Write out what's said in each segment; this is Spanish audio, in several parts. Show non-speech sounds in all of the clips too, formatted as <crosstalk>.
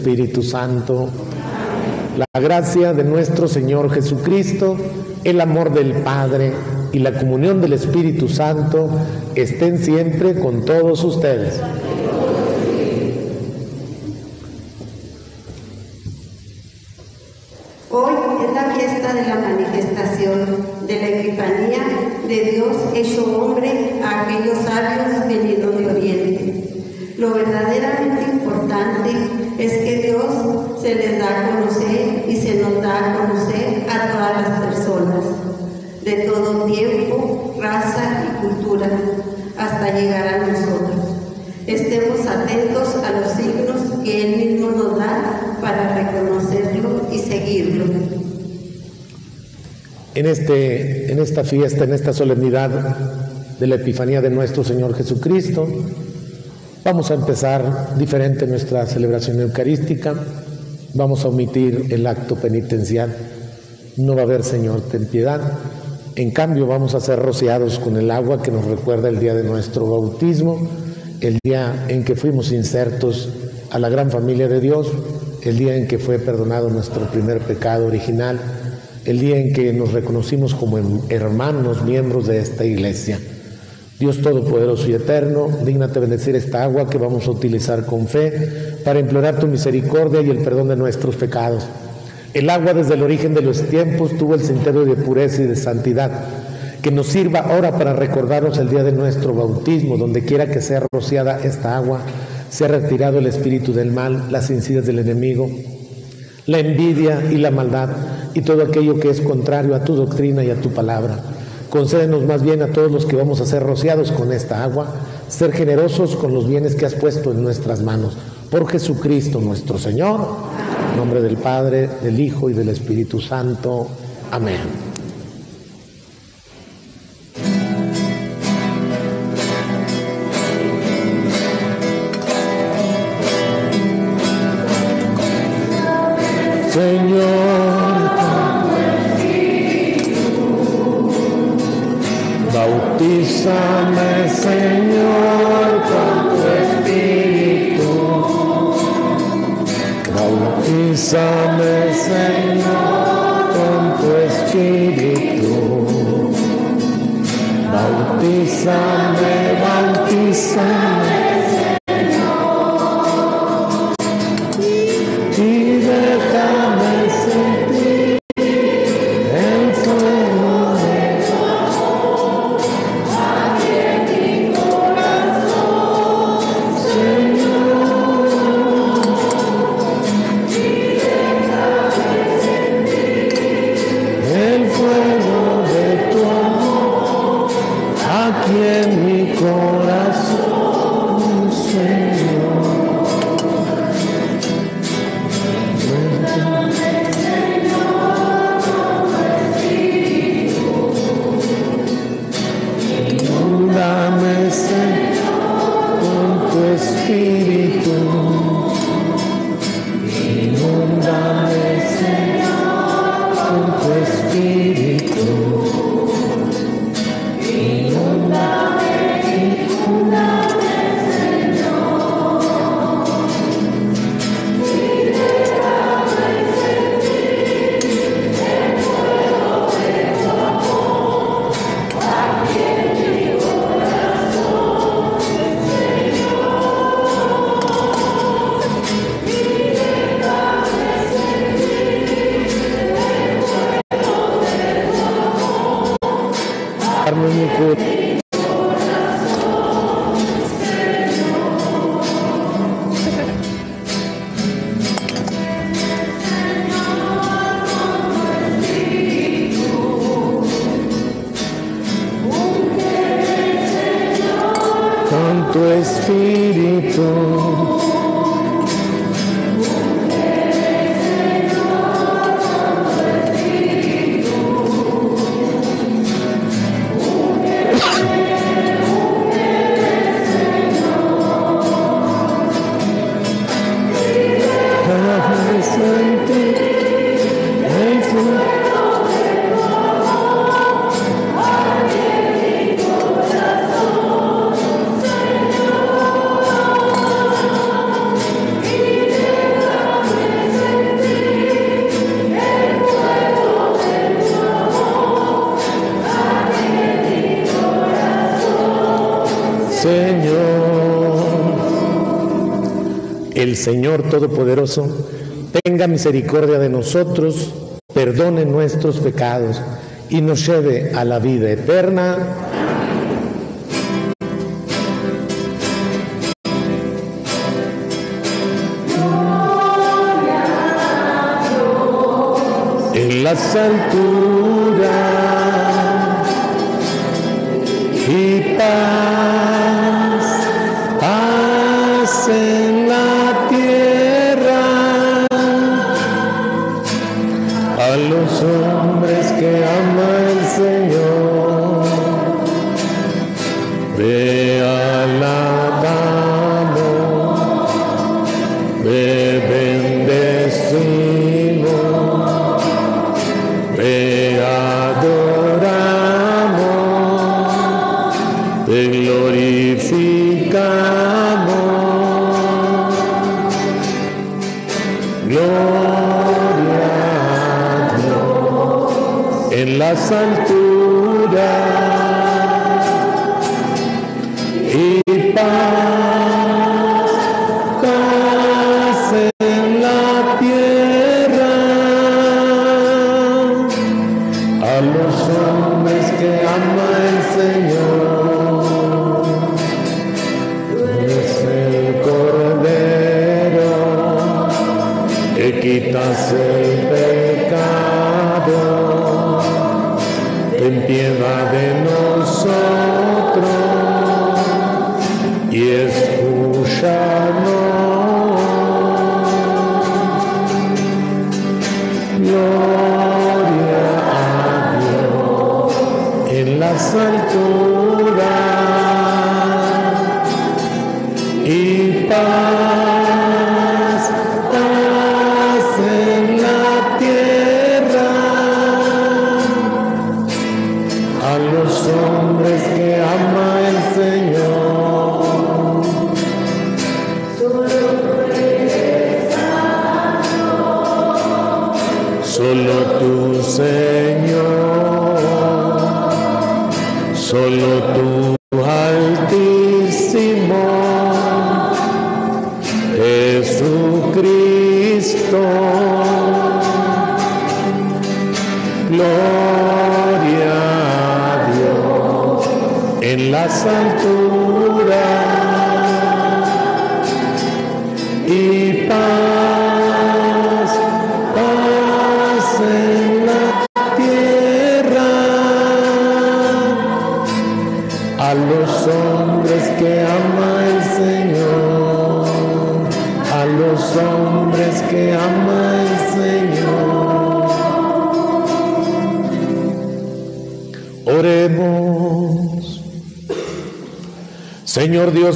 Espíritu Santo, la gracia de nuestro Señor Jesucristo, el amor del Padre y la comunión del Espíritu Santo estén siempre con todos ustedes. Hoy es la fiesta de la manifestación de la Epifanía de Dios hecho hombre a aquellos sabios venidos de Oriente. Lo verdaderamente importante es que Dios se les da a conocer y se nos da a conocer a todas las personas, de todo tiempo, raza y cultura, hasta llegar a nosotros. Estemos atentos a los signos que Él mismo nos da para reconocerlo y seguirlo. En, este, en esta fiesta, en esta solemnidad de la Epifanía de nuestro Señor Jesucristo, vamos a empezar diferente nuestra celebración eucarística, vamos a omitir el acto penitencial, no va a haber Señor, ten piedad, en cambio vamos a ser rociados con el agua que nos recuerda el día de nuestro bautismo, el día en que fuimos insertos a la gran familia de Dios, el día en que fue perdonado nuestro primer pecado original, el día en que nos reconocimos como hermanos, miembros de esta iglesia. Dios Todopoderoso y Eterno, dígnate bendecir esta agua que vamos a utilizar con fe para implorar tu misericordia y el perdón de nuestros pecados. El agua desde el origen de los tiempos tuvo el sentido de pureza y de santidad que nos sirva ahora para recordarnos el día de nuestro bautismo, donde quiera que sea rociada esta agua, se ha retirado el espíritu del mal, las incidas del enemigo, la envidia y la maldad y todo aquello que es contrario a tu doctrina y a tu palabra. Concédenos más bien a todos los que vamos a ser rociados con esta agua, ser generosos con los bienes que has puesto en nuestras manos. Por Jesucristo nuestro Señor, en nombre del Padre, del Hijo y del Espíritu Santo. Amén. Señor, bautízame, Señor, con tu Espíritu. Bautízame, Señor, con tu Espíritu. Bautízame, bautízame. Señor Todopoderoso tenga misericordia de nosotros, perdone nuestros pecados y nos lleve a la vida eterna. En las alturas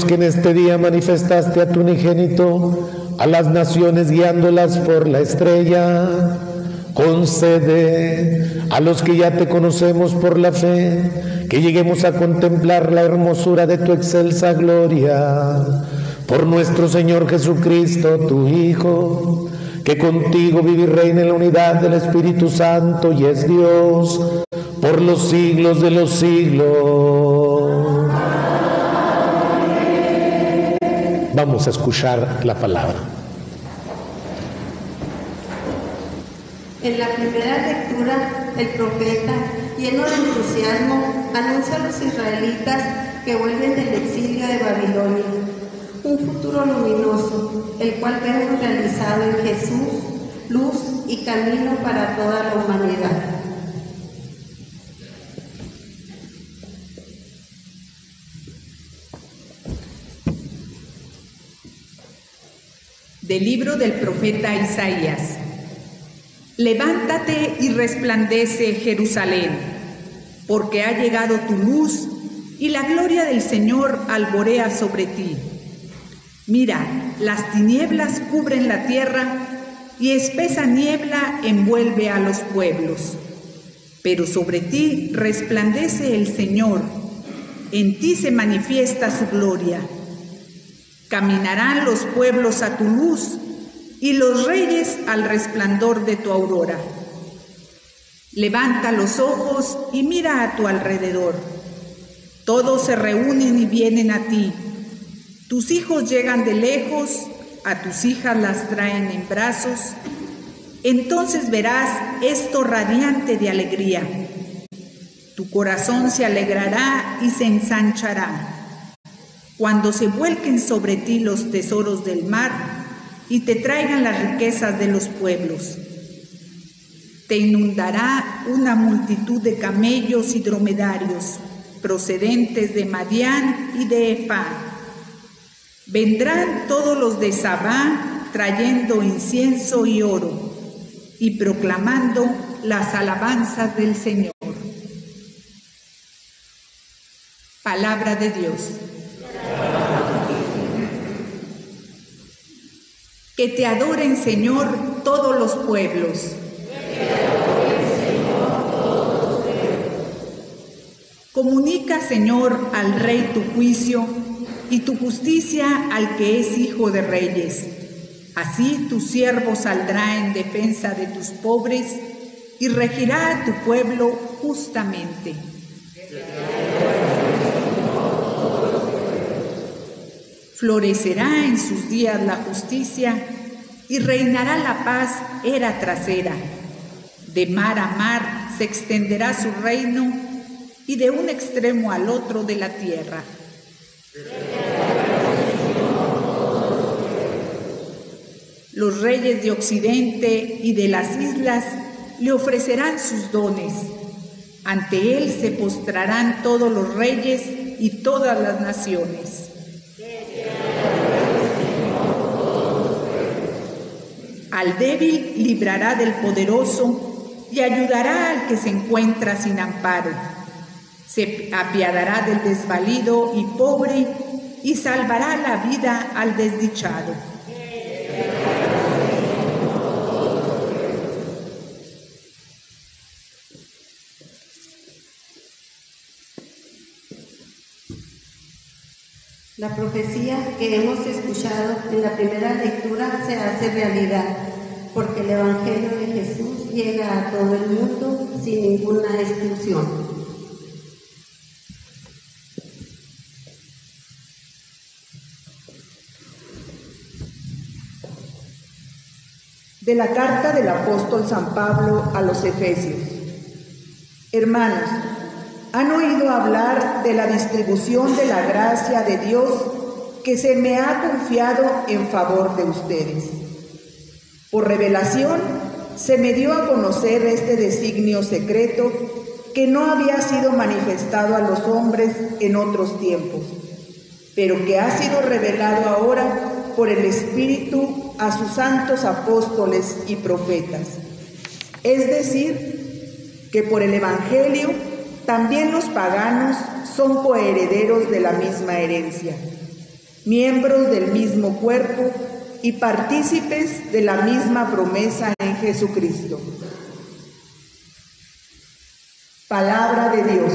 Que en este día manifestaste a tu unigénito a las naciones guiándolas por la estrella, concede a los que ya te conocemos por la fe que lleguemos a contemplar la hermosura de tu excelsa gloria. Por nuestro Señor Jesucristo, tu Hijo, que contigo vive y reina en la unidad del Espíritu Santo y es Dios por los siglos de los siglos. Vamos a escuchar la palabra. En la primera lectura, el profeta, lleno de entusiasmo, anuncia a los israelitas que vuelven del exilio de Babilonia, un futuro luminoso, el cual vemos realizado en Jesús, luz y camino para toda la humanidad. Del libro del profeta Isaías. Levántate y resplandece Jerusalén, porque ha llegado tu luz y la gloria del Señor alborea sobre ti. Mira, las tinieblas cubren la tierra y espesa niebla envuelve a los pueblos. Pero sobre ti resplandece el Señor, en ti se manifiesta su gloria. Caminarán los pueblos a tu luz y los reyes al resplandor de tu aurora. Levanta los ojos y mira a tu alrededor. Todos se reúnen y vienen a ti. Tus hijos llegan de lejos, a tus hijas las traen en brazos, entonces verás esto radiante de alegría. Tu corazón se alegrará y se ensanchará. Cuando se vuelquen sobre ti los tesoros del mar y te traigan las riquezas de los pueblos. Te inundará una multitud de camellos y dromedarios procedentes de Madián y de Efá. Vendrán todos los de Sabá trayendo incienso y oro y proclamando las alabanzas del Señor. Palabra de Dios. Que te adoren, Señor, todos los pueblos. Comunica, Señor, al Rey tu juicio y tu justicia al que es hijo de reyes. Así tu siervo saldrá en defensa de tus pobres y regirá a tu pueblo justamente. Florecerá en sus días la justicia y reinará la paz era trasera. De mar a mar se extenderá su reino y de un extremo al otro de la tierra. Los reyes de Occidente y de las islas le ofrecerán sus dones. Ante él se postrarán todos los reyes y todas las naciones. Al débil librará del poderoso y ayudará al que se encuentra sin amparo se apiadará del desvalido y pobre y salvará la vida al desdichado. La profecía que hemos escuchado en la primera lectura se hace realidad, porque el Evangelio de Jesús llega a todo el mundo sin ninguna exclusión. de la carta del apóstol San Pablo a los Efesios. Hermanos, han oído hablar de la distribución de la gracia de Dios que se me ha confiado en favor de ustedes. Por revelación se me dio a conocer este designio secreto que no había sido manifestado a los hombres en otros tiempos, pero que ha sido revelado ahora por el Espíritu a sus santos apóstoles y profetas. Es decir, que por el Evangelio también los paganos son coherederos de la misma herencia, miembros del mismo cuerpo y partícipes de la misma promesa en Jesucristo. Palabra de Dios.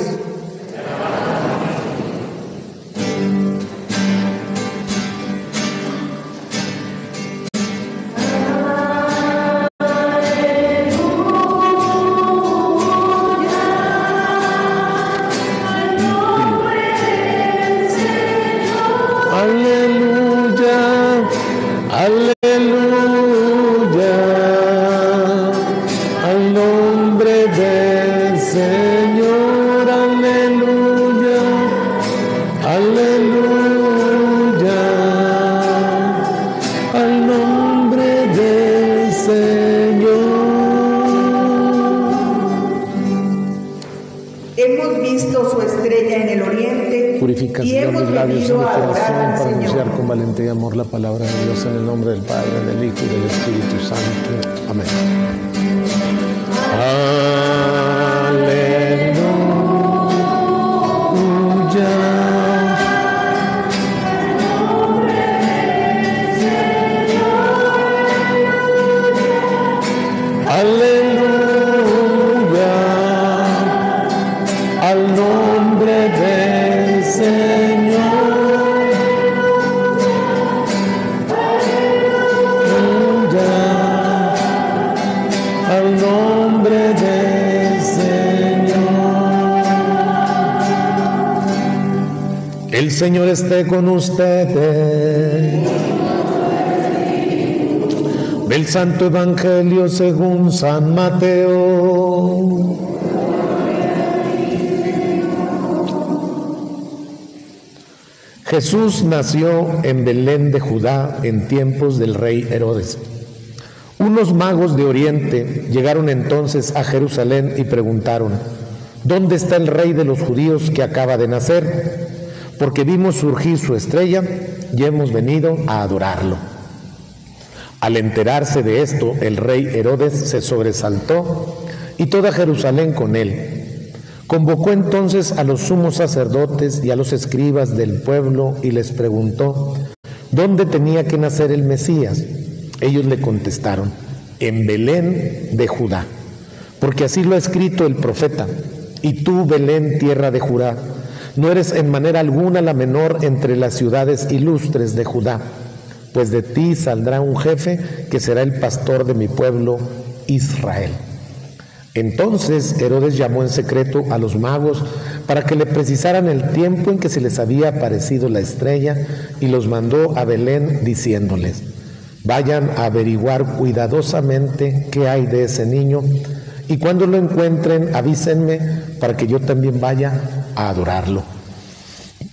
Con ustedes. Del Santo Evangelio según San Mateo. Jesús nació en Belén de Judá en tiempos del rey Herodes. Unos magos de Oriente llegaron entonces a Jerusalén y preguntaron, ¿dónde está el rey de los judíos que acaba de nacer? Porque vimos surgir su estrella y hemos venido a adorarlo. Al enterarse de esto, el rey Herodes se sobresaltó y toda Jerusalén con él Convocó entonces a los sumos sacerdotes y a los escribas del pueblo y les preguntó, ¿dónde tenía que nacer el Mesías? Ellos le contestaron, en Belén de Judá, porque así lo ha escrito el profeta, y tú, Belén, tierra de Judá, no eres en manera alguna la menor entre las ciudades ilustres de Judá, pues de ti saldrá un jefe que será el pastor de mi pueblo Israel. Entonces Herodes llamó en secreto a los magos para que le precisaran el tiempo en que se les había aparecido la estrella y los mandó a Belén diciéndoles, vayan a averiguar cuidadosamente qué hay de ese niño y cuando lo encuentren avísenme para que yo también vaya a adorarlo.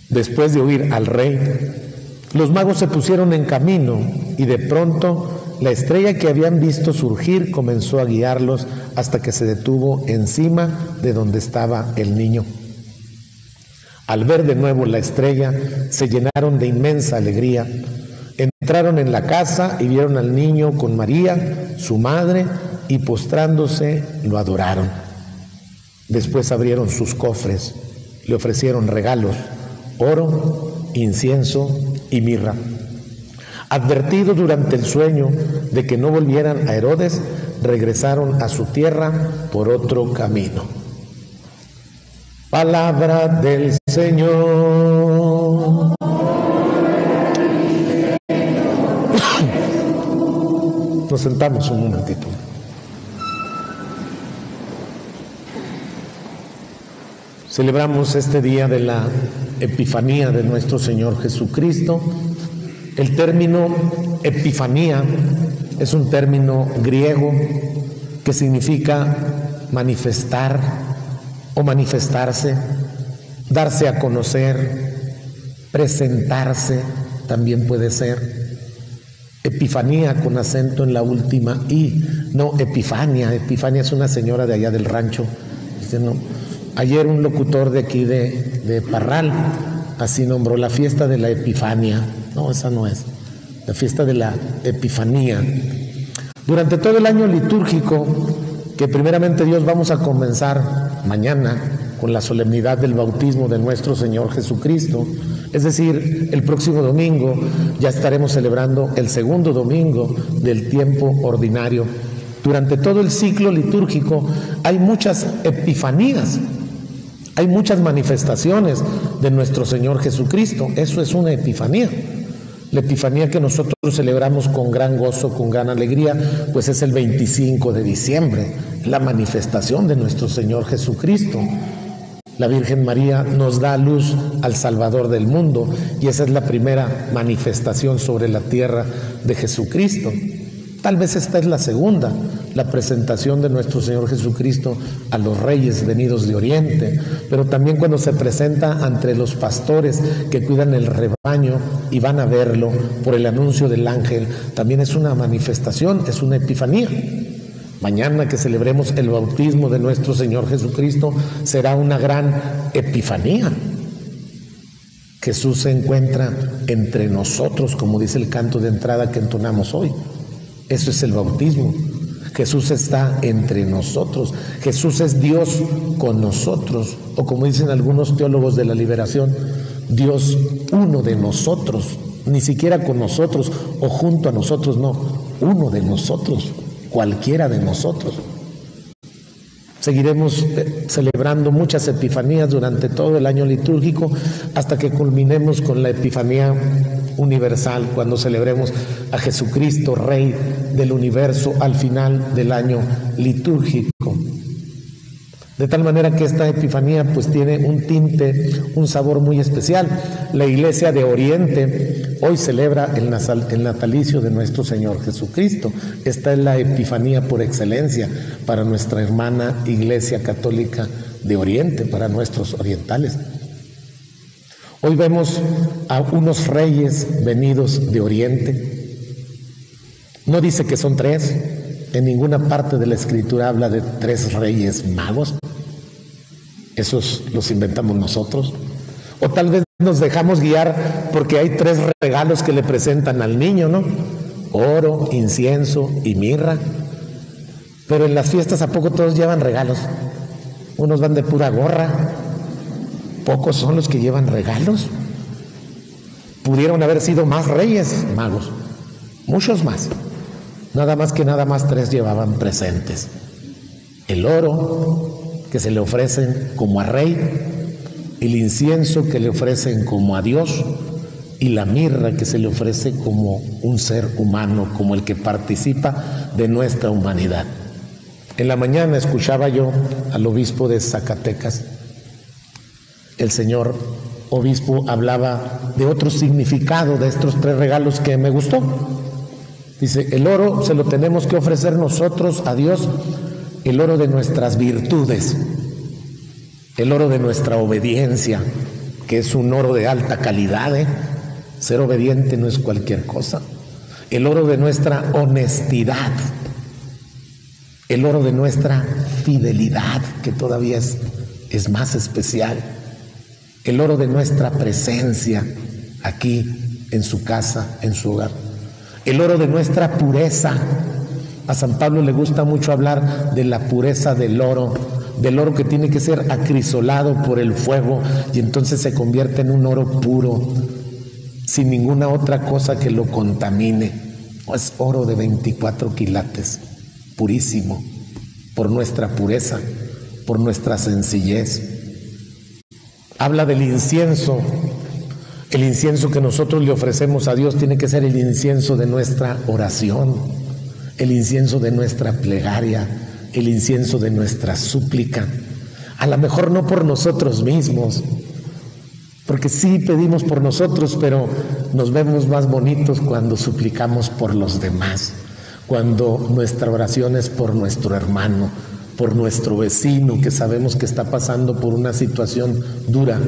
Después de oír al rey, los magos se pusieron en camino y de pronto la estrella que habían visto surgir comenzó a guiarlos hasta que se detuvo encima de donde estaba el niño. Al ver de nuevo la estrella, se llenaron de inmensa alegría. Entraron en la casa y vieron al niño con María, su madre, y postrándose lo adoraron. Después abrieron sus cofres, le ofrecieron regalos, oro, incienso y mirra. Advertido durante el sueño de que no volvieran a Herodes, regresaron a su tierra por otro camino. Palabra del Señor. Nos sentamos un momentito. Celebramos este día de la Epifanía de nuestro Señor Jesucristo el término epifanía es un término griego que significa manifestar o manifestarse, darse a conocer, presentarse, también puede ser. Epifanía con acento en la última I, no Epifania. Epifania es una señora de allá del rancho. Ayer un locutor de aquí de, Parral así nombró la fiesta de la Epifania. No, esa no es. La fiesta de la Epifanía. Durante todo el año litúrgico, que primeramente Dios vamos a comenzar mañana con la solemnidad del bautismo de nuestro Señor Jesucristo, es decir, el próximo domingo ya estaremos celebrando el segundo domingo del tiempo ordinario. Durante todo el ciclo litúrgico hay muchas epifanías, hay muchas manifestaciones de nuestro Señor Jesucristo. Eso es una epifanía. La epifanía que nosotros celebramos con gran gozo, con gran alegría, pues es el 25 de diciembre, la manifestación de nuestro Señor Jesucristo. La Virgen María nos da luz al Salvador del mundo y esa es la primera manifestación sobre la tierra de Jesucristo. Tal vez esta es la segunda, la presentación de nuestro Señor Jesucristo a los reyes venidos de Oriente, pero también cuando se presenta entre los pastores que cuidan el rebaño y van a verlo por el anuncio del ángel, también es una manifestación, es una epifanía. Mañana que celebremos el bautismo de nuestro Señor Jesucristo será una gran epifanía. Jesús se encuentra entre nosotros, como dice el canto de entrada que entonamos hoy. Eso es el bautismo. Jesús está entre nosotros. Jesús es Dios con nosotros. O como dicen algunos teólogos de la liberación, Dios uno de nosotros. Ni siquiera con nosotros o junto a nosotros, no. Uno de nosotros. Cualquiera de nosotros. Seguiremos eh, celebrando muchas epifanías durante todo el año litúrgico hasta que culminemos con la Epifanía universal, cuando celebremos a Jesucristo, Rey del universo, al final del año litúrgico. De tal manera que esta Epifanía pues tiene un tinte, un sabor muy especial. La iglesia de Oriente hoy celebra el natalicio de nuestro Señor Jesucristo. Esta es la Epifanía por excelencia para nuestra hermana iglesia católica de Oriente, para nuestros orientales. Hoy vemos a unos reyes venidos de Oriente. No dice que son tres, en ninguna parte de la escritura habla de tres reyes magos. Esos los inventamos nosotros. O tal vez nos dejamos guiar porque hay tres regalos que le presentan al niño, ¿no? Oro, incienso y mirra. Pero en las fiestas a poco todos llevan regalos. Unos van de pura gorra. Pocos son los que llevan regalos. Pudieron haber sido más reyes magos. Muchos más. Nada más que nada más tres llevaban presentes. El oro, que se le ofrecen como a rey, el incienso que le ofrecen como a Dios y la mirra que se le ofrece como un ser humano, como el que participa de nuestra humanidad. En la mañana escuchaba yo al obispo de Zacatecas. El señor obispo hablaba de otro significado de estos tres regalos que me gustó. Dice, el oro se lo tenemos que ofrecer nosotros a Dios el oro de nuestras virtudes, el oro de nuestra obediencia, que es un oro de alta calidad. ¿eh? Ser obediente no es cualquier cosa. El oro de nuestra honestidad, el oro de nuestra fidelidad, que todavía es, es más especial, el oro de nuestra presencia aquí en su casa, en su hogar, el oro de nuestra pureza, a San Pablo le gusta mucho hablar de la pureza del oro, del oro que tiene que ser acrisolado por el fuego y entonces se convierte en un oro puro, sin ninguna otra cosa que lo contamine. Es oro de 24 quilates, purísimo, por nuestra pureza, por nuestra sencillez. Habla del incienso. El incienso que nosotros le ofrecemos a Dios tiene que ser el incienso de nuestra oración el incienso de nuestra plegaria, el incienso de nuestra súplica. A lo mejor no por nosotros mismos, porque sí pedimos por nosotros, pero nos vemos más bonitos cuando suplicamos por los demás, cuando nuestra oración es por nuestro hermano, por nuestro vecino que sabemos que está pasando por una situación dura,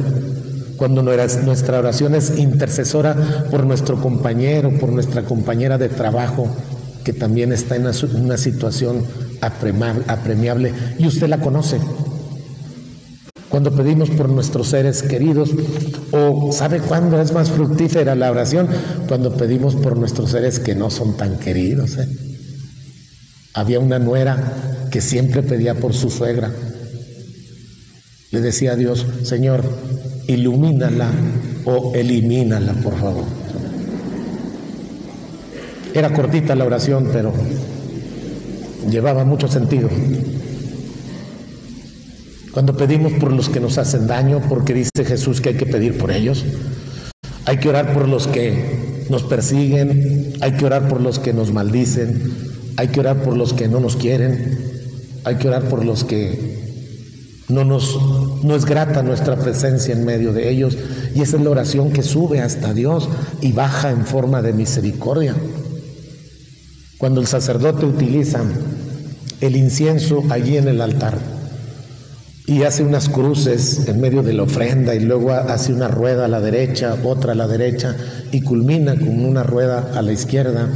cuando nuestra oración es intercesora por nuestro compañero, por nuestra compañera de trabajo, que también está en una situación apremiable y usted la conoce. Cuando pedimos por nuestros seres queridos, o ¿sabe cuándo es más fructífera la oración? Cuando pedimos por nuestros seres que no son tan queridos. ¿eh? Había una nuera que siempre pedía por su suegra. Le decía a Dios, Señor, ilumínala o elimínala, por favor. Era cortita la oración, pero llevaba mucho sentido. Cuando pedimos por los que nos hacen daño, porque dice Jesús que hay que pedir por ellos, hay que orar por los que nos persiguen, hay que orar por los que nos maldicen, hay que orar por los que no nos quieren, hay que orar por los que no nos no es grata nuestra presencia en medio de ellos y esa es la oración que sube hasta Dios y baja en forma de misericordia. Cuando el sacerdote utiliza el incienso allí en el altar y hace unas cruces en medio de la ofrenda y luego hace una rueda a la derecha, otra a la derecha y culmina con una rueda a la izquierda,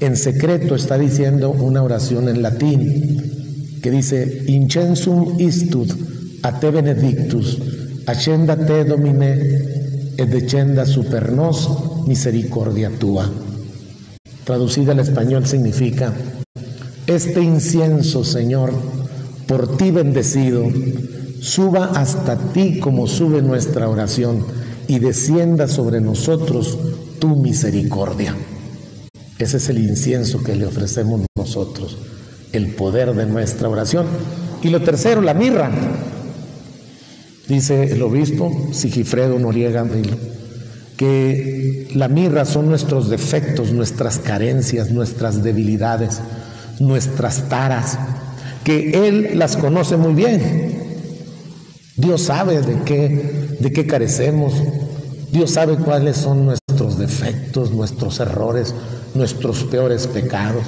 en secreto está diciendo una oración en latín que dice Incensum istud a te benedictus, ascenda te domine et decenda super nos misericordia tua traducida al español significa, este incienso, Señor, por ti bendecido, suba hasta ti como sube nuestra oración y descienda sobre nosotros tu misericordia. Ese es el incienso que le ofrecemos nosotros, el poder de nuestra oración. Y lo tercero, la mirra. Dice el obispo Sigifredo Noriega que la mirra son nuestros defectos, nuestras carencias, nuestras debilidades, nuestras taras, que Él las conoce muy bien Dios sabe de qué, de qué carecemos. Dios sabe cuáles son nuestros defectos, nuestros errores, nuestros peores pecados.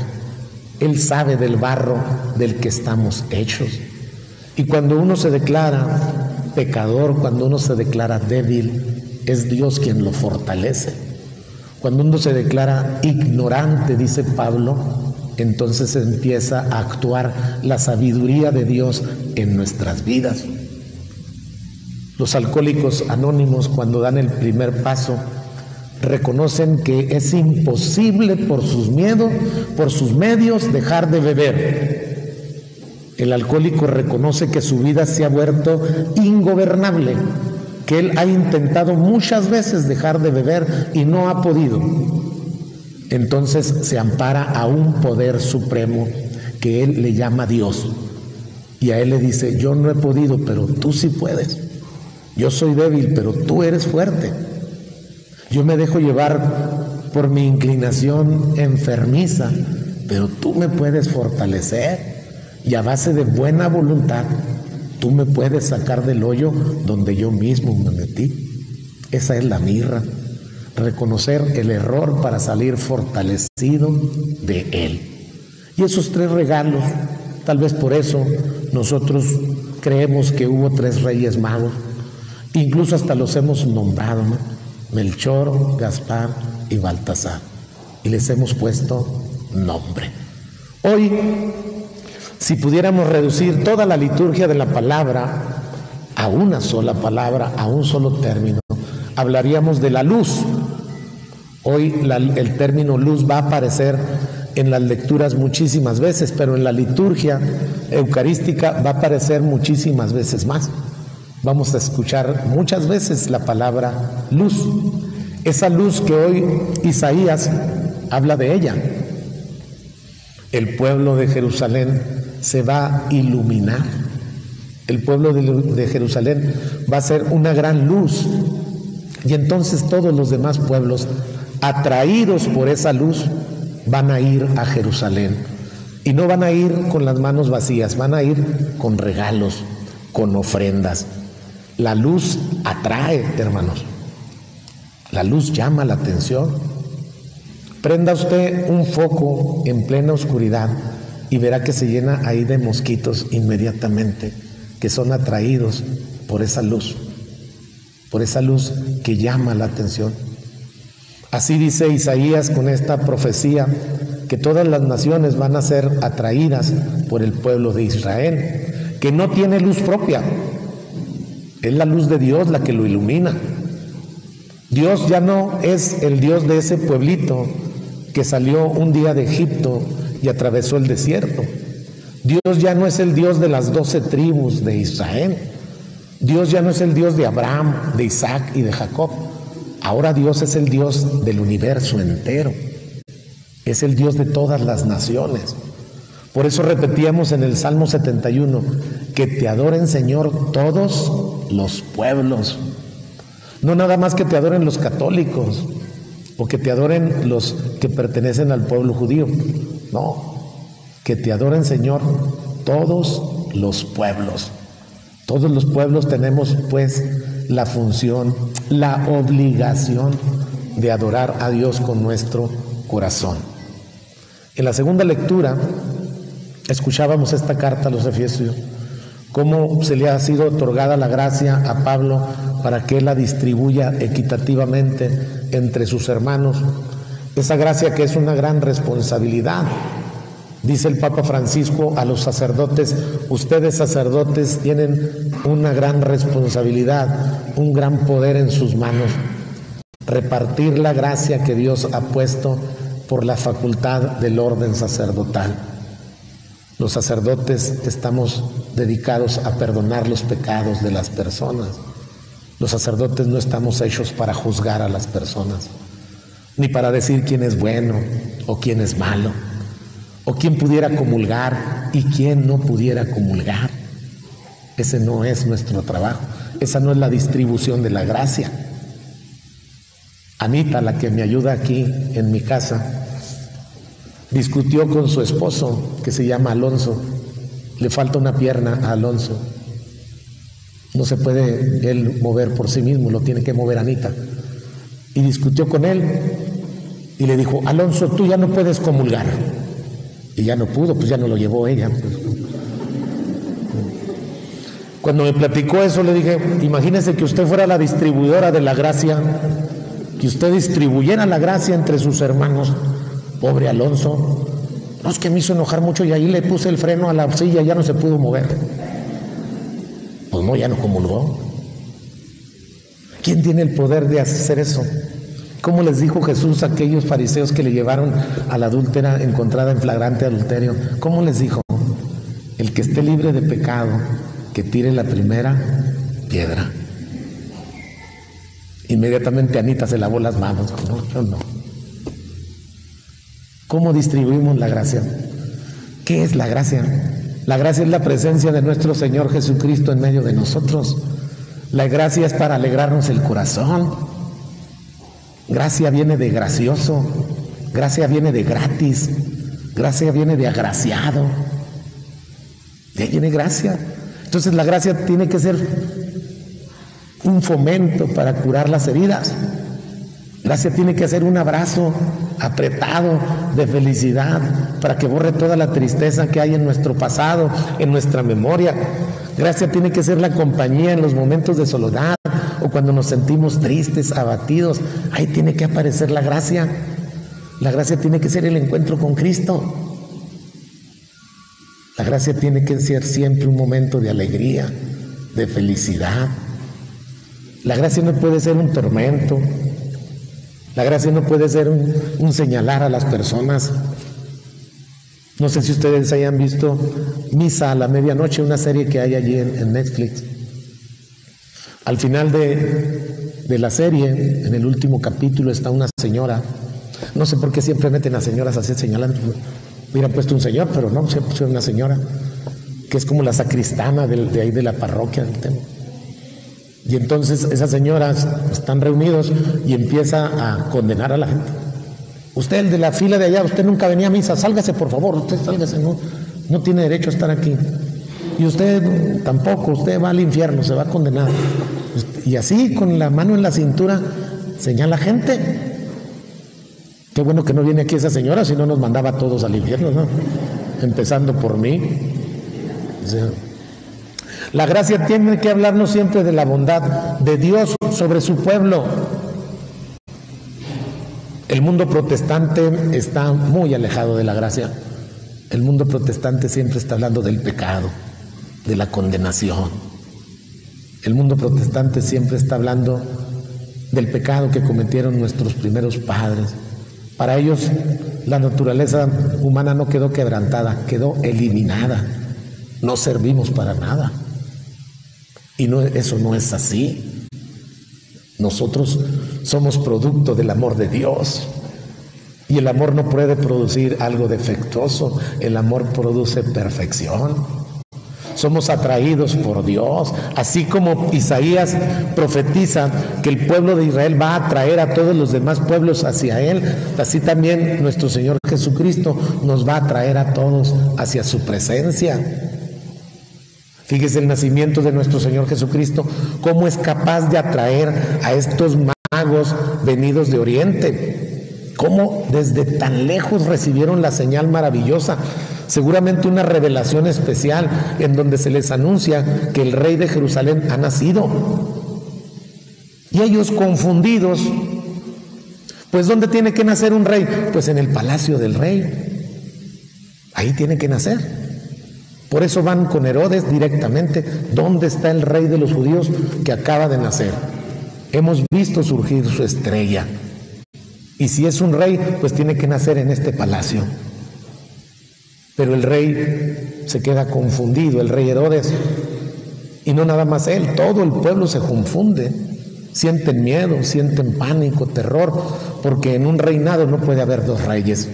Él sabe del barro del que estamos hechos. Y cuando uno se declara pecador, cuando uno se declara débil, es Dios quien lo fortalece. Cuando uno se declara ignorante, dice Pablo, entonces empieza a actuar la sabiduría de Dios en nuestras vidas. Los alcohólicos anónimos cuando dan el primer paso reconocen que es imposible por sus miedos, por sus medios dejar de beber. El alcohólico reconoce que su vida se ha vuelto ingobernable, que él ha intentado muchas veces dejar de beber y no ha podido. Entonces se ampara a un poder supremo que él le llama Dios. Y a él le dice, yo no he podido, pero tú sí puedes. Yo soy débil, pero tú eres fuerte. Yo me dejo llevar por mi inclinación enfermiza, pero tú me puedes fortalecer y a base de buena voluntad, tú me puedes sacar del hoyo donde yo mismo me metí. Esa es la mirra, reconocer el error para salir fortalecido de él. Y esos tres regalos, tal vez por eso nosotros creemos que hubo tres reyes magos, incluso hasta los hemos nombrado, ¿no? Melchor, Gaspar y Baltasar. Y les hemos puesto nombre. Hoy, si pudiéramos reducir toda la liturgia de la palabra a una sola palabra, a un solo término, hablaríamos de la luz. Hoy el término luz va a aparecer en las lecturas muchísimas veces, pero en la liturgia eucarística va a aparecer muchísimas veces más vamos a escuchar muchas veces la palabra luz. Esa luz que hoy Isaías habla de ella. El pueblo de Jerusalén se va a iluminar. El pueblo de, Jerusalén va a ser una gran luz. Y entonces todos los demás pueblos, atraídos por esa luz, van a ir a Jerusalén. Y no van a ir con las manos vacías, van a ir con regalos, con ofrendas. La luz atrae, hermanos. La luz llama la atención. Prenda usted un foco en plena oscuridad y verá que se llena ahí de mosquitos inmediatamente, que son atraídos por esa luz, por esa luz que llama la atención. Así dice Isaías con esta profecía, que todas las naciones van a ser atraídas por el pueblo de Israel, que no tiene luz propia, es la luz de Dios la que lo ilumina. Dios ya no es el Dios de ese pueblito que salió un día de Egipto y atravesó el desierto. Dios ya no es el Dios de las doce tribus de Israel. Dios ya no es el Dios de Abraham, de Isaac y de Jacob. Ahora Dios es el Dios del universo entero. Es el Dios de todas las naciones. Por eso repetíamos en el Salmo 71, que te adoren Señor todos los pueblos. No nada más que te adoren los católicos o que te adoren los que pertenecen al pueblo judío. No, que te adoren Señor todos los pueblos. Todos los pueblos tenemos pues la función, la obligación de adorar a Dios con nuestro corazón. En la segunda lectura escuchábamos esta carta a los Efesios cómo se le ha sido otorgada la gracia a Pablo para que él la distribuya equitativamente entre sus hermanos. Esa gracia que es una gran responsabilidad. Dice el Papa Francisco a los sacerdotes, ustedes sacerdotes tienen una gran responsabilidad, un gran poder en sus manos. Repartir la gracia que Dios ha puesto por la facultad del orden sacerdotal. Los sacerdotes estamos dedicados a perdonar los pecados de las personas. Los sacerdotes no estamos hechos para juzgar a las personas, ni para decir quién es bueno o quién es malo, o quién pudiera comulgar y quién no pudiera comulgar. Ese no es nuestro trabajo, esa no es la distribución de la gracia. Anita, la que me ayuda aquí en mi casa, discutió con su esposo, que se llama Alonso. Le falta una pierna a Alonso. No se puede él mover por sí mismo, lo tiene que mover Anita. Y discutió con él y le dijo, Alonso, tú ya no puedes comulgar. Y ya no pudo, pues ya no lo llevó ella. Cuando me platicó eso, le dije, imagínese que usted fuera la distribuidora de la gracia, que usted distribuyera la gracia entre sus hermanos. Pobre Alonso, no es que me hizo enojar mucho y ahí le puse el freno a la silla, ya no se pudo mover. Pues no, ya no comulgó. ¿Quién tiene el poder de hacer eso? ¿Cómo les dijo Jesús a aquellos fariseos que le llevaron a la adúltera encontrada en flagrante adulterio? ¿Cómo les dijo? El que esté libre de pecado, que tire la primera piedra. Inmediatamente Anita se lavó las manos. No, yo no. ¿Cómo distribuimos la gracia? ¿Qué es la gracia? La gracia es la presencia de nuestro Señor Jesucristo en medio de nosotros. La gracia es para alegrarnos el corazón. Gracia viene de gracioso. Gracia viene de gratis. Gracia viene de agraciado. De ahí viene gracia. Entonces la gracia tiene que ser un fomento para curar las heridas. Gracia tiene que ser un abrazo apretado de felicidad para que borre toda la tristeza que hay en nuestro pasado, en nuestra memoria. Gracia tiene que ser la compañía en los momentos de soledad o cuando nos sentimos tristes, abatidos. Ahí tiene que aparecer la gracia. La gracia tiene que ser el encuentro con Cristo. La gracia tiene que ser siempre un momento de alegría, de felicidad. La gracia no puede ser un tormento. La gracia no puede ser un, señalar a las personas. No sé si ustedes hayan visto Misa a la medianoche, una serie que hay allí en, Netflix. Al final de, de, la serie, en el último capítulo, está una señora. No sé por qué siempre meten a señoras así señalando hubieran puesto un señor, pero no, se puso una señora, que es como la sacristana de, ahí de la parroquia del templo. Y entonces esas señoras están reunidos y empieza a condenar a la gente. Usted, el de la fila de allá, usted nunca venía a misa, sálgase por favor, usted sálgase, no, no tiene derecho a estar aquí. Y usted tampoco, usted va al infierno, se va a condenar. Y así, con la mano en la cintura, señala gente. Qué bueno que no viene aquí esa señora, si no nos mandaba a todos al infierno, ¿no? Empezando por mí. La gracia tiene que hablarnos siempre de la bondad de Dios sobre su pueblo. El mundo protestante está muy alejado de la gracia. El mundo protestante siempre está hablando del pecado, de la condenación. El mundo protestante siempre está hablando del pecado que cometieron nuestros primeros padres, para ellos la naturaleza humana no quedó quebrantada, quedó eliminada. No servimos para nada. Y no, eso no es así. Nosotros somos producto del amor de Dios. Y el amor no puede producir algo defectuoso, el amor produce perfección somos atraídos por Dios, así como Isaías profetiza que el pueblo de Israel va a atraer a todos los demás pueblos hacia Él, así también nuestro Señor Jesucristo nos va a atraer a todos hacia su presencia. Fíjese el nacimiento de nuestro Señor Jesucristo, cómo es capaz de atraer a estos magos venidos de Oriente, cómo desde tan lejos recibieron la señal maravillosa seguramente una revelación especial en donde se les anuncia que el rey de Jerusalén ha nacido. Y ellos confundidos, pues ¿dónde tiene que nacer un rey? Pues en el palacio del rey. Ahí tiene que nacer. Por eso van con Herodes directamente. ¿Dónde está el rey de los judíos que acaba de nacer? Hemos visto surgir su estrella. Y si es un rey, pues tiene que nacer en este palacio. Pero el rey se queda confundido, el rey Herodes. Y no nada más él, todo el pueblo se confunde. Sienten miedo, sienten pánico, terror, porque en un reinado no puede haber dos reyes.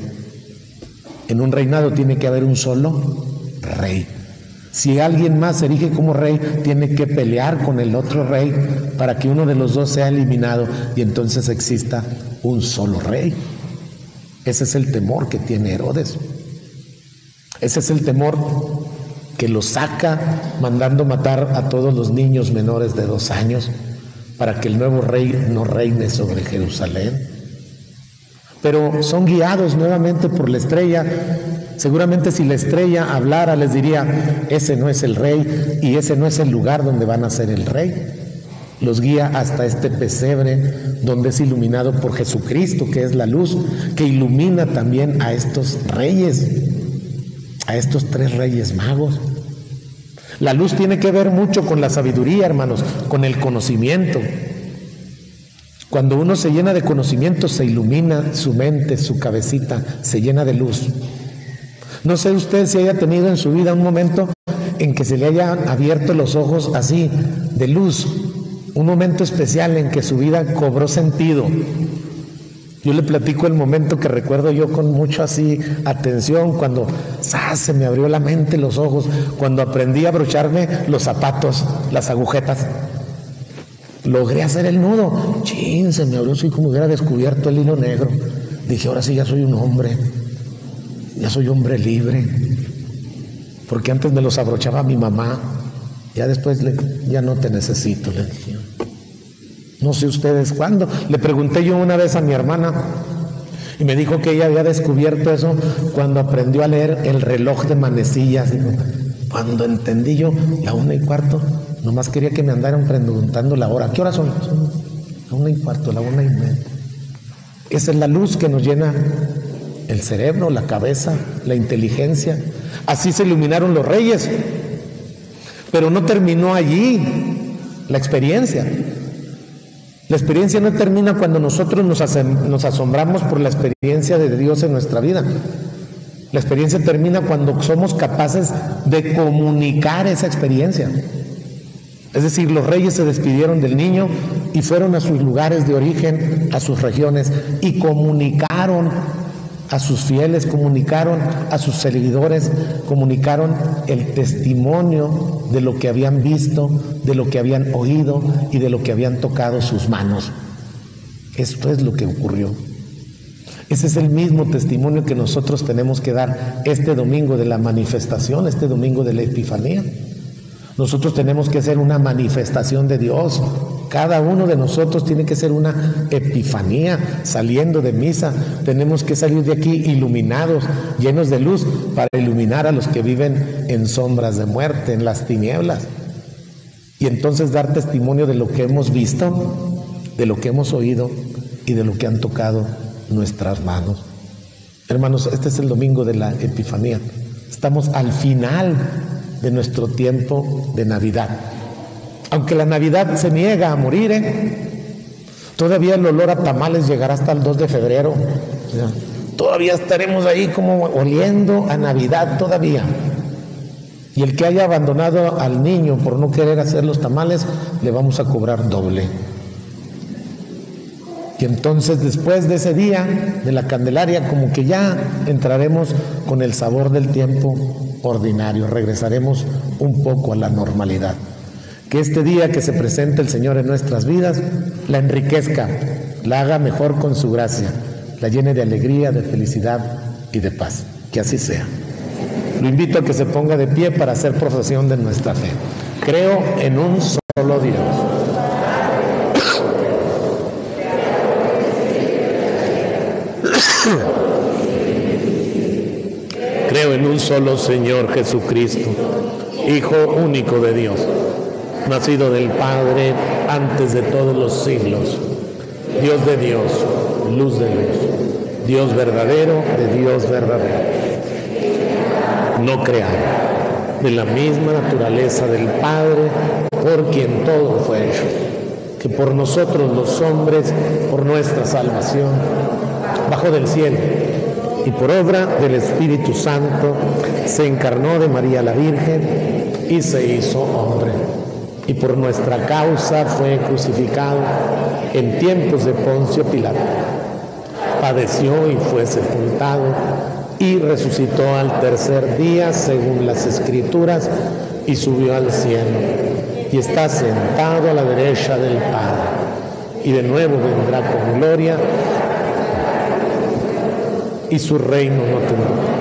En un reinado tiene que haber un solo rey. Si alguien más se erige como rey, tiene que pelear con el otro rey para que uno de los dos sea eliminado y entonces exista un solo rey. Ese es el temor que tiene Herodes. Ese es el temor que los saca mandando matar a todos los niños menores de dos años para que el nuevo rey no reine sobre Jerusalén. Pero son guiados nuevamente por la estrella. Seguramente si la estrella hablara les diría, ese no es el rey y ese no es el lugar donde van a ser el rey. Los guía hasta este pesebre donde es iluminado por Jesucristo, que es la luz, que ilumina también a estos reyes, a estos tres reyes magos. La luz tiene que ver mucho con la sabiduría, hermanos, con el conocimiento. Cuando uno se llena de conocimiento, se ilumina su mente, su cabecita, se llena de luz. No sé usted si haya tenido en su vida un momento en que se le hayan abierto los ojos así, de luz, un momento especial en que su vida cobró sentido. Yo le platico el momento que recuerdo yo con mucho así atención, cuando se me abrió la mente, los ojos, cuando aprendí a abrocharme los zapatos, las agujetas. Logré hacer el nudo. Chin, se me abrió así como hubiera descubierto el hilo negro. Dije, ahora sí ya soy un hombre. Ya soy hombre libre. Porque antes me los abrochaba mi mamá. Ya después le, ya no te necesito, le dije. No sé ustedes cuándo. Le pregunté yo una vez a mi hermana y me dijo que ella había descubierto eso cuando aprendió a leer el reloj de manecillas. Cuando entendí yo la una y cuarto, nomás quería que me andaran preguntando la hora. ¿Qué hora son? La una y cuarto, la una y media. Esa es la luz que nos llena el cerebro, la cabeza, la inteligencia. Así se iluminaron los reyes. Pero no terminó allí la experiencia. La experiencia no termina cuando nosotros nos, asombramos por la experiencia de Dios en nuestra vida. La experiencia termina cuando somos capaces de comunicar esa experiencia. Es decir, los reyes se despidieron del niño y fueron a sus lugares de origen, a sus regiones, y comunicaron a sus fieles, comunicaron a sus seguidores, comunicaron el testimonio de lo que habían visto, de lo que habían oído y de lo que habían tocado sus manos. Esto es lo que ocurrió. Ese es el mismo testimonio que nosotros tenemos que dar este domingo de la manifestación, este domingo de la Epifanía. Nosotros tenemos que ser una manifestación de Dios. Cada uno de nosotros tiene que ser una epifanía saliendo de misa. Tenemos que salir de aquí iluminados, llenos de luz, para iluminar a los que viven en sombras de muerte, en las tinieblas. Y entonces dar testimonio de lo que hemos visto, de lo que hemos oído y de lo que han tocado nuestras manos. Hermanos, este es el domingo de la Epifanía. Estamos al final de nuestro tiempo de Navidad. Aunque la Navidad se niega a morir, ¿eh? todavía el olor a tamales llegará hasta el 2 de febrero. todavía estaremos ahí como oliendo a Navidad todavía. Y el que haya abandonado al niño por no querer hacer los tamales, le vamos a cobrar doble. Y entonces después de ese día de la Candelaria, como que ya entraremos con el sabor del tiempo ordinario, regresaremos un poco a la normalidad. Que este día que se presente el Señor en nuestras vidas la enriquezca, la haga mejor con su gracia, la llene de alegría, de felicidad y de paz. Que así sea. Lo invito a que se ponga de pie para hacer profesión de nuestra fe. Creo en un solo Dios. Creo en un solo Señor Jesucristo, Hijo único de Dios, nacido del Padre antes de todos los siglos, Dios de Dios, luz de luz, Dios verdadero de Dios verdadero, no creado, de la misma naturaleza del Padre, por quien todo fue hecho, que por nosotros los hombres, por nuestra salvación, bajó del cielo y por obra del Espíritu Santo se encarnó de María la Virgen y se hizo hombre. Y por nuestra causa fue crucificado en tiempos de Poncio Pilato. Padeció y fue sepultado y resucitó al tercer día según las escrituras y subió al cielo y está sentado a la derecha del Padre. Y de nuevo vendrá con gloria y su reino no tendrá.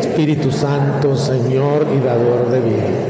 Espíritu Santo, Señor y dador de vida,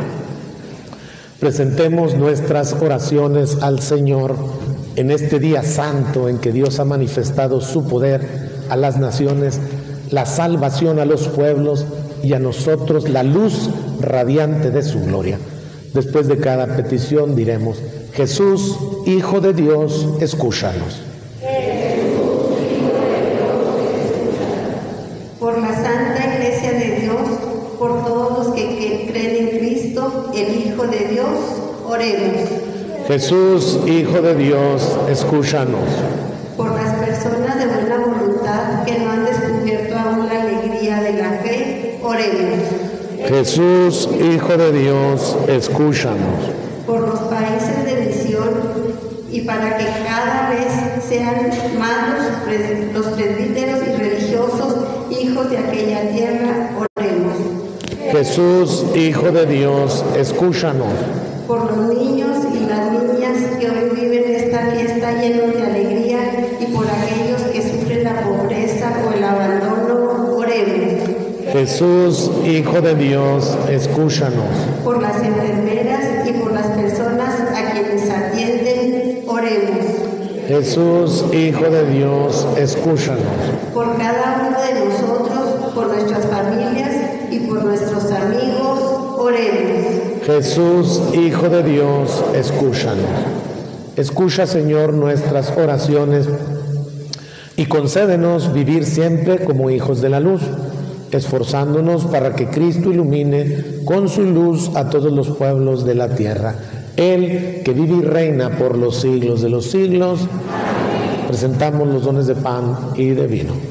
Presentemos nuestras oraciones al Señor en este día santo en que Dios ha manifestado su poder a las naciones, la salvación a los pueblos y a nosotros la luz radiante de su gloria. Después de cada petición diremos, Jesús, Hijo de Dios, escúchanos. Oremos. Jesús, Hijo de Dios, escúchanos. Por las personas de buena voluntad que no han descubierto aún la alegría de la fe, oremos. Jesús, Hijo de Dios, escúchanos. Por los países de misión y para que cada vez sean más los, presbíteros y religiosos hijos de aquella tierra, oremos. Jesús, Hijo de Dios, escúchanos. Por los niños y las niñas que hoy viven esta fiesta llenos de alegría y por aquellos que sufren la pobreza o el abandono, oremos. Jesús, Hijo de Dios, escúchanos. Por las enfermeras y por las personas a quienes atienden, oremos. Jesús, Hijo de Dios, escúchanos. Por cada uno de nosotros, por nuestras familias y por nuestros amigos, oremos. Jesús, Hijo de Dios, escúchanos. Escucha, Señor, nuestras oraciones y concédenos vivir siempre como hijos de la luz esforzándonos para que Cristo ilumine con su luz a todos los pueblos de la tierra. Él que vive y reina por los siglos de los siglos, presentamos los dones de pan y de vino.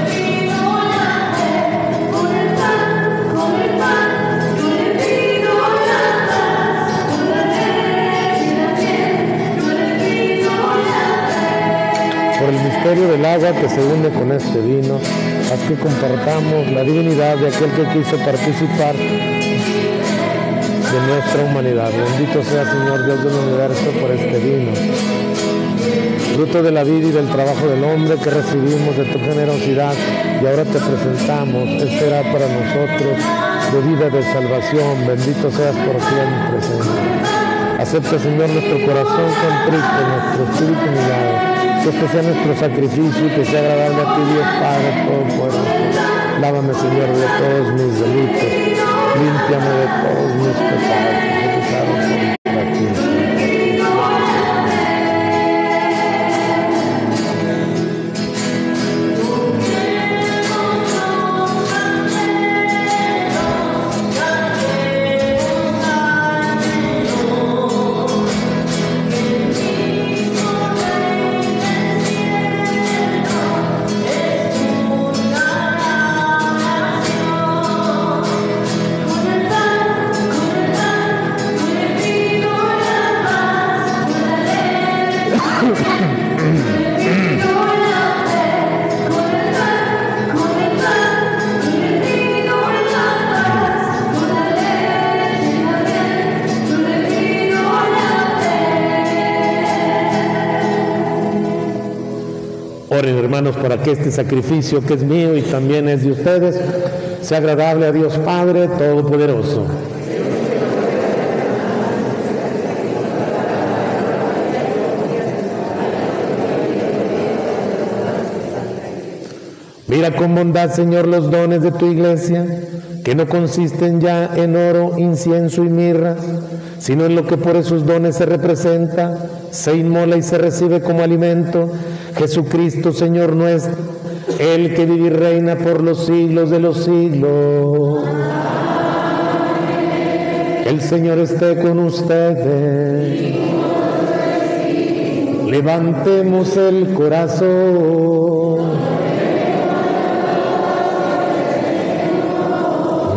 Misterio del agua que se une con este vino, haz que compartamos la divinidad de aquel que quiso participar de nuestra humanidad. Bendito sea Señor Dios del universo por este vino, fruto de la vida y del trabajo del hombre que recibimos de tu generosidad y ahora te presentamos. Él será para nosotros de vida de salvación. Bendito seas por siempre, Señor. Acepta, Señor, nuestro corazón contrito, nuestro espíritu humillado que este sea nuestro sacrificio y que sea agradable a ti, Dios Padre Todopoderoso. Lávame, Señor, de todos mis delitos. Límpiame de todos mis pecados sacrificio que es mío y también es de ustedes sea agradable a Dios Padre Todopoderoso. Mira con bondad, Señor, los dones de tu iglesia, que no consisten ya en oro, incienso y mirra, sino en lo que por esos dones se representa, se inmola y se recibe como alimento. Jesucristo, Señor nuestro el que vive y reina por los siglos de los siglos. El Señor esté con ustedes. Levantemos el corazón.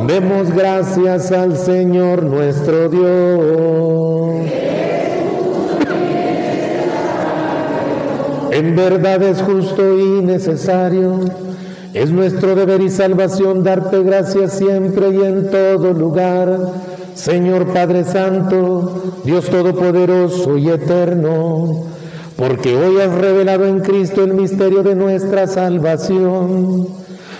Demos gracias al Señor nuestro Dios. En verdad es justo y necesario, es nuestro deber y salvación darte gracias siempre y en todo lugar, Señor Padre Santo, Dios Todopoderoso y Eterno, porque hoy has revelado en Cristo el misterio de nuestra salvación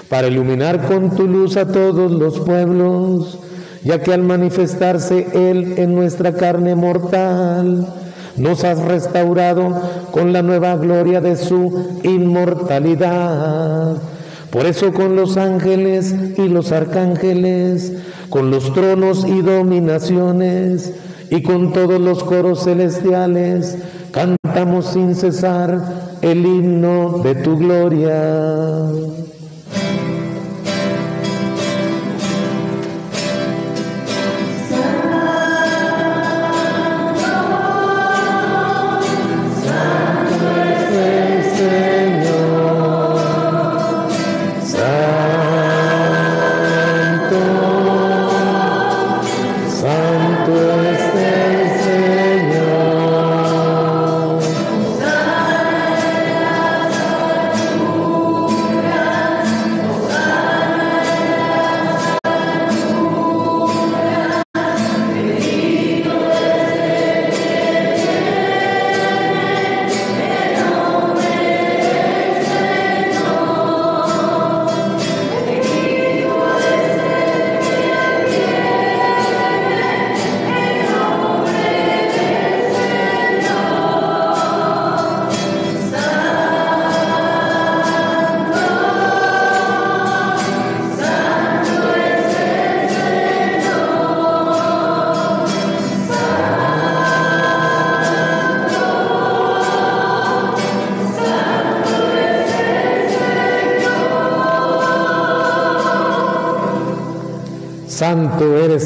para iluminar con tu luz a todos los pueblos, ya que al manifestarse Él en nuestra carne mortal, nos has restaurado con la nueva gloria de su inmortalidad. Por eso con los ángeles y los arcángeles, con los tronos y dominaciones, y con todos los coros celestiales, cantamos sin cesar el himno de tu gloria.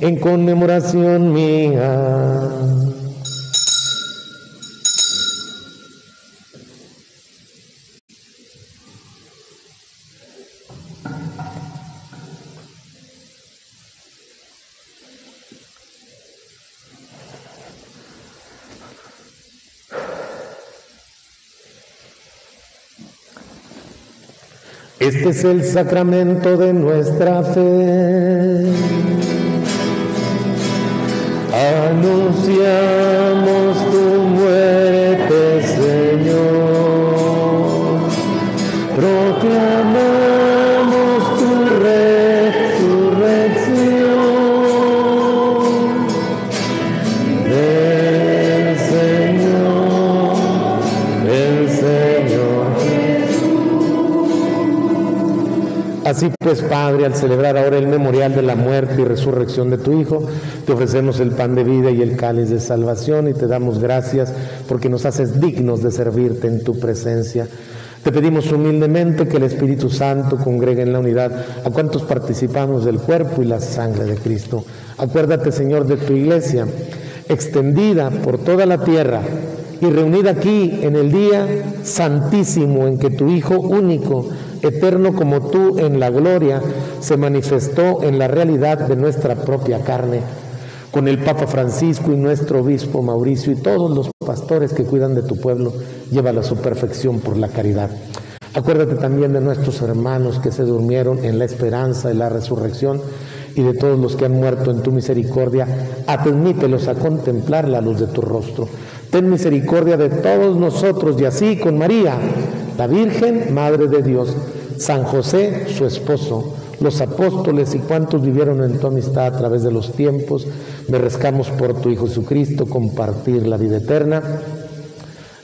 en conmemoración mía. Este es el sacramento de nuestra fe. Anunciamos Así pues, Padre, al celebrar ahora el memorial de la muerte y resurrección de tu Hijo, te ofrecemos el pan de vida y el cáliz de salvación y te damos gracias porque nos haces dignos de servirte en tu presencia. Te pedimos humildemente que el Espíritu Santo congregue en la unidad a cuantos participamos del cuerpo y la sangre de Cristo. Acuérdate, Señor, de tu iglesia, extendida por toda la tierra y reunida aquí en el día santísimo en que tu Hijo único, eterno como tú en la gloria, se manifestó en la realidad de nuestra propia carne, con el Papa Francisco y nuestro obispo Mauricio y todos los pastores que cuidan de tu pueblo, llévala a su perfección por la caridad. Acuérdate también de nuestros hermanos que se durmieron en la esperanza y la resurrección y de todos los que han muerto en tu misericordia, admítelos a contemplar la luz de tu rostro. Ten misericordia de todos nosotros y así con María, la Virgen, Madre de Dios, San José, su esposo, los apóstoles y cuantos vivieron en tu amistad a través de los tiempos, merezcamos por tu Hijo Jesucristo compartir la vida eterna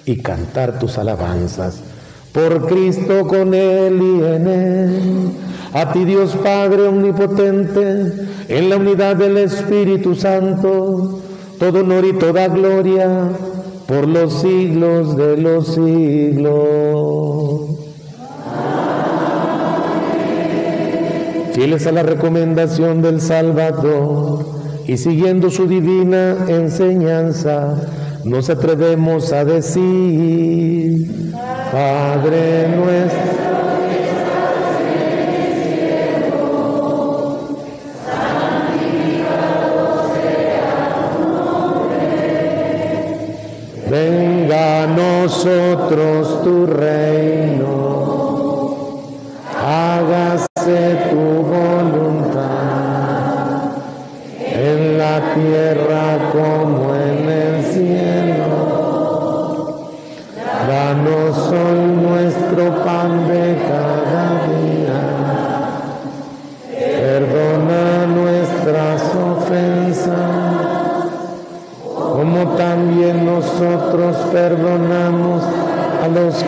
y cantar tus alabanzas. Por Cristo con Él y en Él, a ti Dios Padre Omnipotente, en la unidad del Espíritu Santo, todo honor y toda gloria por los siglos de los siglos. Fieles a la recomendación del Salvador y siguiendo su divina enseñanza, nos atrevemos a decir, Padre nuestro. Venga a nosotros tu reino,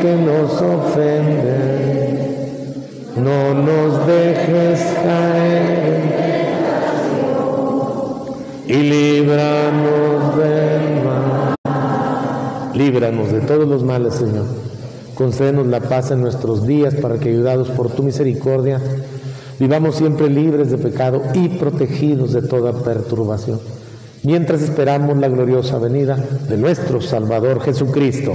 que nos ofenden. No nos dejes caer y líbranos del mal. Líbranos de todos los males, Señor. Concédenos la paz en nuestros días para que, ayudados por tu misericordia, vivamos siempre libres de pecado y protegidos de toda perturbación mientras esperamos la gloriosa venida de nuestro Salvador Jesucristo.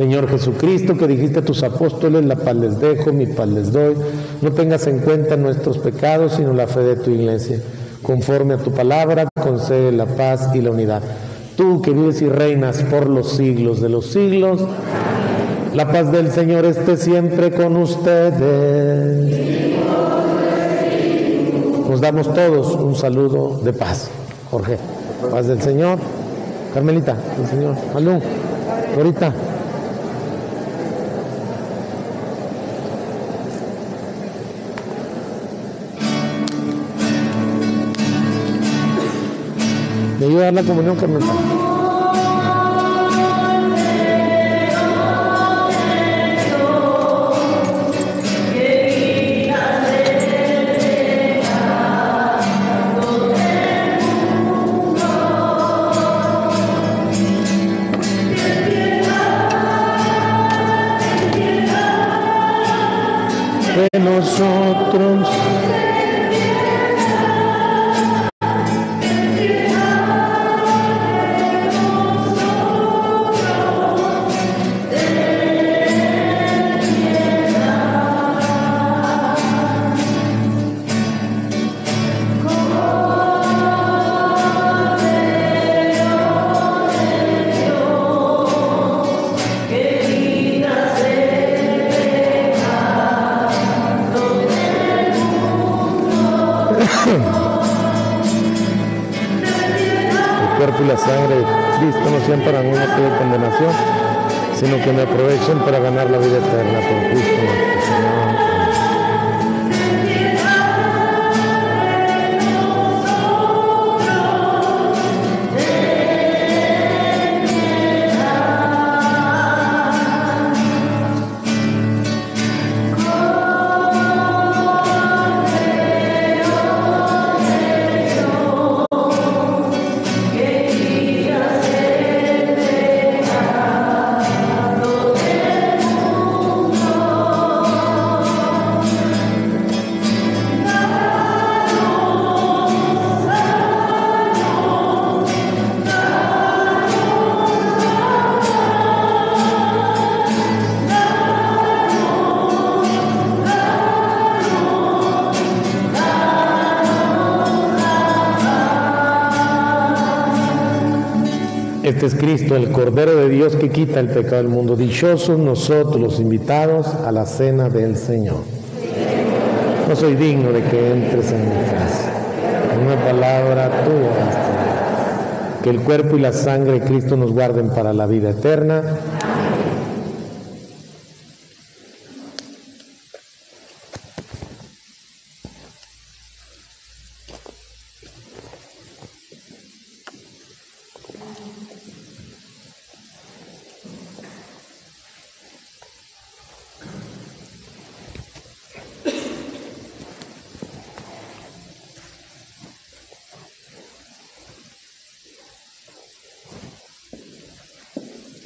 Señor Jesucristo, que dijiste a tus apóstoles, la paz les dejo, mi paz les doy, no tengas en cuenta nuestros pecados, sino la fe de tu iglesia. Conforme a tu palabra, concede la paz y la unidad. Tú que vives y reinas por los siglos de los siglos, la paz del Señor esté siempre con ustedes. Nos damos todos un saludo de paz. Jorge, paz del Señor. Carmelita, del Señor. Malú, ahorita. ¿Me ayuda a dar la comunión, de nosotros. Este es Cristo, el Cordero de Dios que quita el pecado del mundo. Dichosos nosotros los invitados a la cena del Señor. No soy digno de que entres en mi casa. Una palabra tuya. Que el cuerpo y la sangre de Cristo nos guarden para la vida eterna.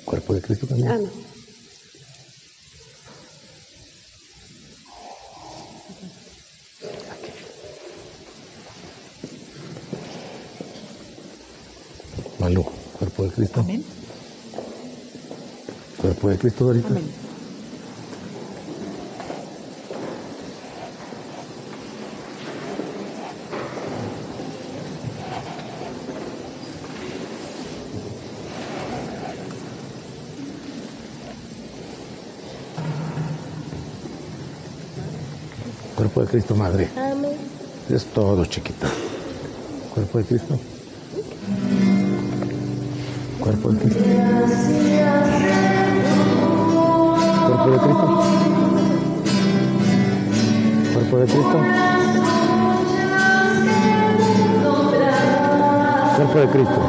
Cuerpo de Cristo también. Ah, no. Malú, cuerpo de Cristo. Amén. Cuerpo de Cristo ahorita. Amén. Cuerpo de Cristo, Madre. Amén. Es todo, chiquita. Cuerpo de Cristo cuerpo de Cristo. Cuerpo de Cristo. Cuerpo de Cristo. Cuerpo de Cristo.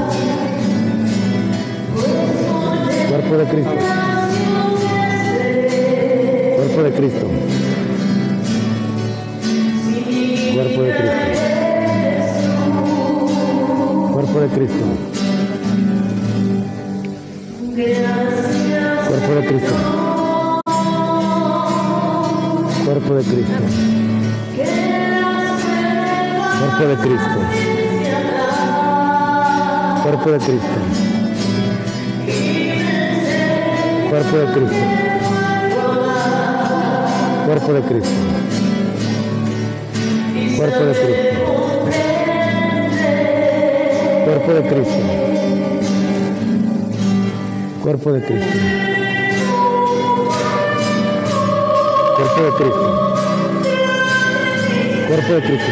Cuerpo de Cristo. Cuerpo de Cristo. Cuerpo de Cristo. Cuerpo de Cristo. Cuerpo de Cristo. Cuerpo de Cristo. Cuerpo de Cristo. Cuerpo de Cristo. Cuerpo de Cristo. Cuerpo de Cristo. Cuerpo de Cristo. Cuerpo de Cristo. Cuerpo de Cristo. Cuerpo de Cristo. Cuerpo de Cristo.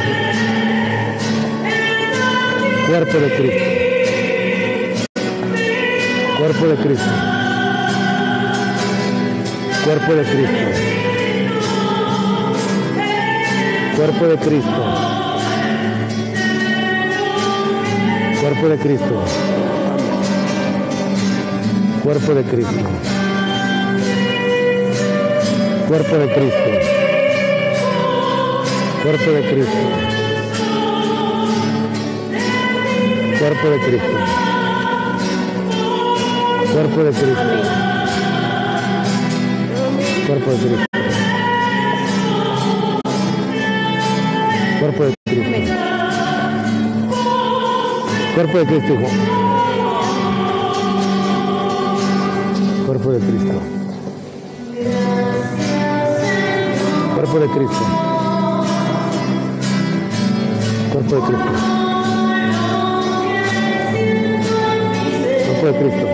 Cuerpo de Cristo. Cuerpo de Cristo. Cuerpo de Cristo. Cuerpo de Cristo. Cuerpo de Cristo. Cuerpo de Cristo. Cuerpo de Cristo. Cuerpo de Cristo. Cuerpo de Cristo. Cuerpo de Cristo. Cuerpo de Cristo. Cuerpo de Cristo. Cuerpo de Cristo, hijo. Cuerpo de Cristo. Cuerpo de Cristo. Cuerpo de Cristo.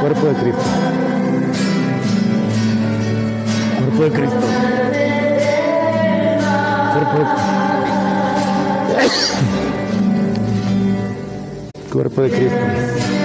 Cuerpo de Cristo. Cuerpo de Cristo. Cuerpo de Cristo. Cuerpo de Cuerpo de Cristo.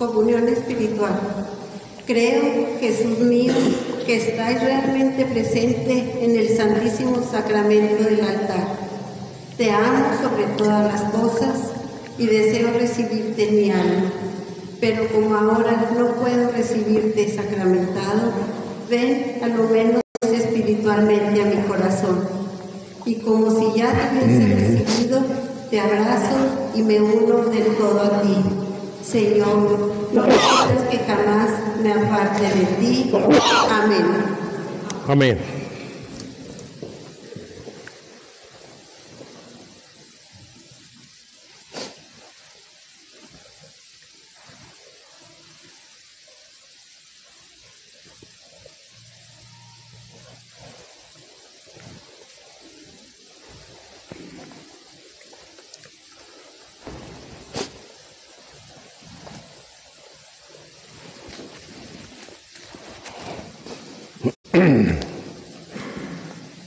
Comunión espiritual. Creo, Jesús mío, que estáis realmente presente en el Santísimo Sacramento del altar. Te amo sobre todas las cosas y deseo recibirte en mi alma. Pero como ahora no puedo recibirte sacramentado, ven a lo menos espiritualmente a mi corazón. Y como si ya te hubiese recibido, te abrazo y me uno del todo a ti. Señor, no permitas que jamás me aparte de ti. Amén. Amén.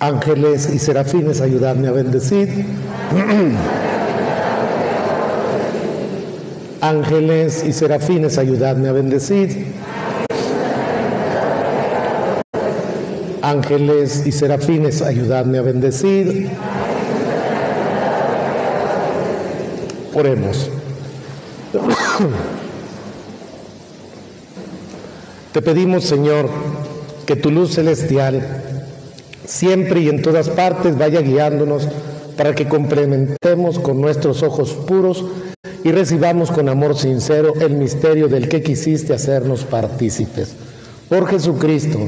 Ángeles y serafines, ayudadme <clears throat> a bendecir. Ángeles y serafines, ayudadme a bendecir. Ángeles y serafines, ayudadme a bendecir. Oremos. <clears throat> Te pedimos, Señor, que tu luz celestial siempre y en todas partes vaya guiándonos para que complementemos con nuestros ojos puros y recibamos con amor sincero el misterio del que quisiste hacernos partícipes. Por Jesucristo,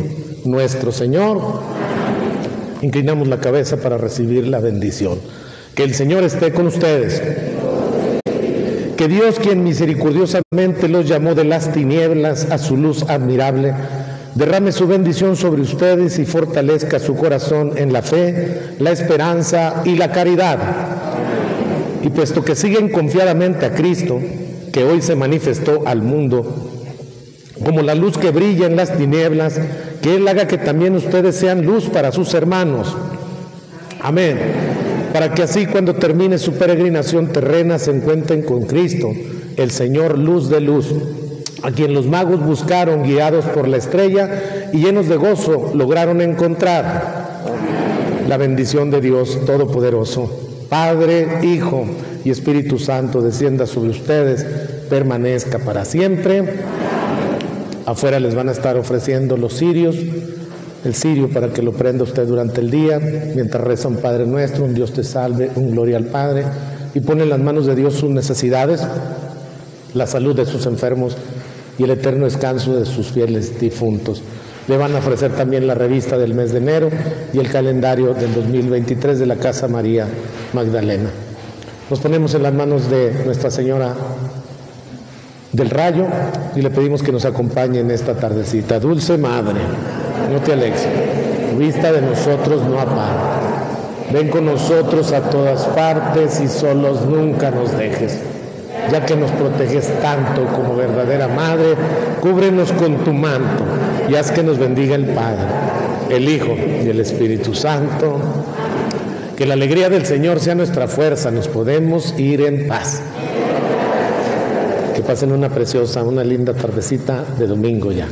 nuestro Señor, inclinamos la cabeza para recibir la bendición. Que el Señor esté con ustedes. Que Dios, quien misericordiosamente los llamó de las tinieblas a su luz admirable, derrame su bendición sobre ustedes y fortalezca su corazón en la fe, la esperanza y la caridad. Y puesto que siguen confiadamente a Cristo, que hoy se manifestó al mundo, como la luz que brilla en las tinieblas, que Él haga que también ustedes sean luz para sus hermanos. Amén. Para que así cuando termine su peregrinación terrena se encuentren con Cristo, el Señor luz de luz a quien los magos buscaron guiados por la estrella y llenos de gozo lograron encontrar la bendición de Dios Todopoderoso. Padre, Hijo y Espíritu Santo descienda sobre ustedes, permanezca para siempre. Afuera les van a estar ofreciendo los cirios, el cirio para que lo prenda usted durante el día, mientras reza un Padre nuestro, un Dios te salve, un gloria al Padre, y pone en las manos de Dios sus necesidades, la salud de sus enfermos y el eterno descanso de sus fieles difuntos. Le van a ofrecer también la revista del mes de enero y el calendario del 2023 de la Casa María Magdalena. Nos ponemos en las manos de Nuestra Señora del Rayo y le pedimos que nos acompañe en esta tardecita. Dulce Madre, no te alejes, vista de nosotros no apaga. Ven con nosotros a todas partes y solos nunca nos dejes ya que nos proteges tanto como verdadera madre, cúbrenos con tu manto y haz que nos bendiga el Padre, el Hijo y el Espíritu Santo. Que la alegría del Señor sea nuestra fuerza, nos podemos ir en paz. Que pasen una preciosa, una linda tardecita de domingo ya.